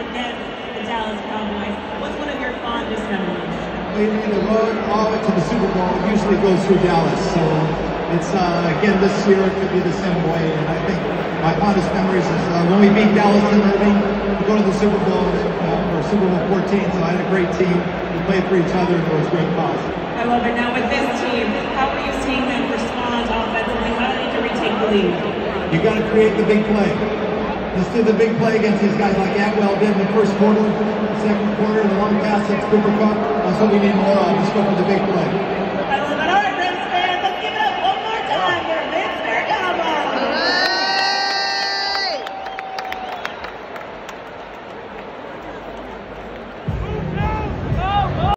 Against the Dallas Cowboys. What's one of your fondest memories? Lately, the road all the way to the Super Bowl usually goes through Dallas, so it's, uh, again, this year it could be the same way, and I think my fondest memories is uh, when we beat Dallas in Irving, we go to the Super Bowl, uh, or Super Bowl 14, so I had a great team, we played for each other, and it was great fun. I love it. Now with this team, how are you seeing them respond offensively? How do they need to retake the lead? You got to create the big play. Let's do the big play against these guys like Atwell did in the first quarter, the second quarter, the long pass against Cooper Kupp. That's what we need more of. Let's go for the big play.